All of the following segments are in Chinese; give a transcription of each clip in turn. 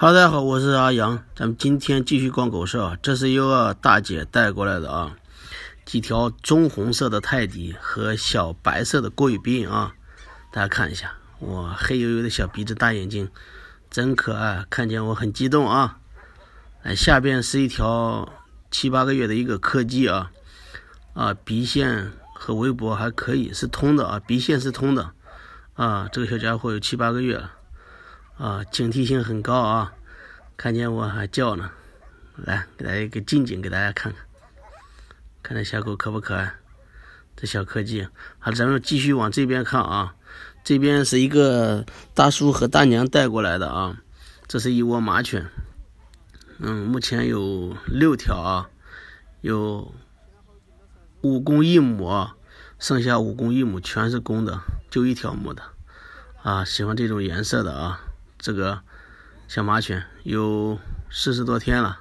哈喽，大家好，我是阿阳，咱们今天继续逛狗市啊。这是一个大姐带过来的啊，几条棕红色的泰迪和小白色的贵宾啊，大家看一下，哇，黑黝黝的小鼻子，大眼睛，真可爱，看见我很激动啊。来，下边是一条七八个月的一个柯基啊，啊，鼻线和围脖还可以，是通的啊，鼻线是通的啊，这个小家伙有七八个月了。啊，警惕性很高啊！看见我还叫呢，来给大家一个近景给大家看看，看这小狗可不可爱？这小柯基，好，咱们继续往这边看啊，这边是一个大叔和大娘带过来的啊，这是一窝马犬，嗯，目前有六条啊，有五公一母，剩下五公一母全是公的，就一条母的啊，喜欢这种颜色的啊。这个小马犬有四十多天了，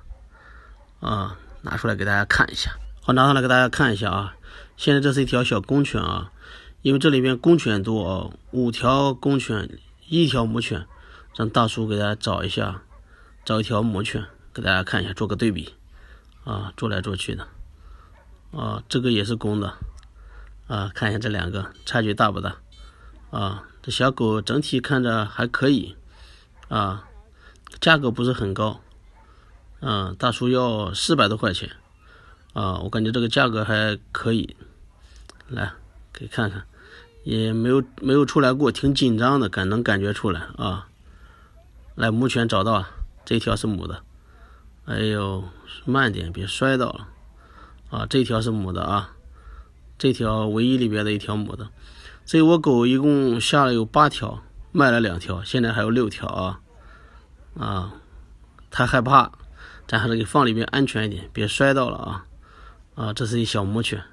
啊，拿出来给大家看一下。好，拿上来给大家看一下啊。现在这是一条小公犬啊，因为这里面公犬多啊，五条公犬，一条母犬，让大叔给大家找一下，找一条母犬给大家看一下，做个对比啊，做来做去的啊，这个也是公的啊，看一下这两个差距大不大啊？这小狗整体看着还可以。啊，价格不是很高，啊，大叔要四百多块钱，啊，我感觉这个价格还可以，来，可以看看，也没有没有出来过，挺紧张的，感能感觉出来啊。来，母犬找到，这条是母的，哎呦，慢点，别摔到了，啊，这条是母的啊，这条唯一里边的一条母的，这窝狗一共下了有八条。卖了两条，现在还有六条啊！啊，他害怕，咱还是给放里面安全一点，别摔到了啊！啊，这是一小母犬，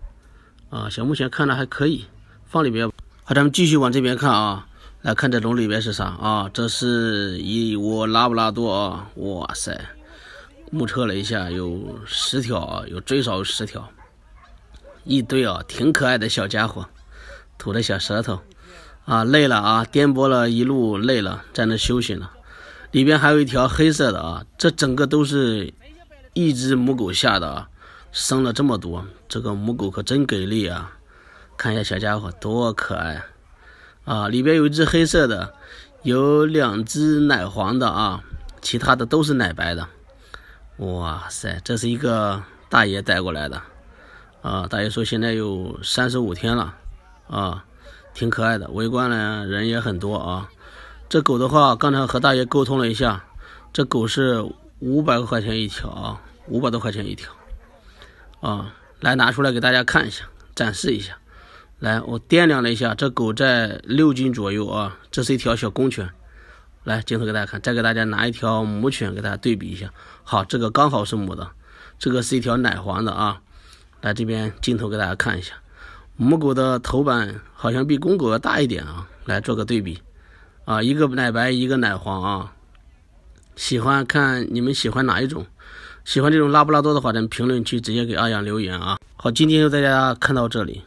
啊，小母犬看着还可以，放里面。好，咱们继续往这边看啊，来看这笼里边是啥啊？这是一窝拉布拉多啊！哇塞，目测了一下，有十条啊，有最少有十条，一堆啊，挺可爱的小家伙，吐着小舌头。啊，累了啊，颠簸了一路累了，在那休息呢。里边还有一条黑色的啊，这整个都是一只母狗下的啊，生了这么多，这个母狗可真给力啊！看一下小家伙多可爱啊！里边有一只黑色的，有两只奶黄的啊，其他的都是奶白的。哇塞，这是一个大爷带过来的啊，大爷说现在有三十五天了啊。挺可爱的，围观的人也很多啊。这狗的话，刚才和大爷沟通了一下，这狗是五百块钱一条啊，五百多块钱一条啊。来拿出来给大家看一下，展示一下。来，我掂量了一下，这狗在六斤左右啊。这是一条小公犬。来，镜头给大家看，再给大家拿一条母犬给大家对比一下。好，这个刚好是母的，这个是一条奶黄的啊。来这边镜头给大家看一下。母狗的头版好像比公狗要大一点啊，来做个对比，啊，一个奶白，一个奶黄啊。喜欢看你们喜欢哪一种？喜欢这种拉布拉多的话，咱评论区直接给阿阳留言啊。好，今天就大家看到这里。